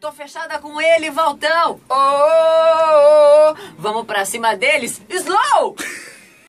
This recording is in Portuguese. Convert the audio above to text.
Tô fechada com ele, Valtão. Oh, oh, oh, oh. Vamos pra cima deles. Slow!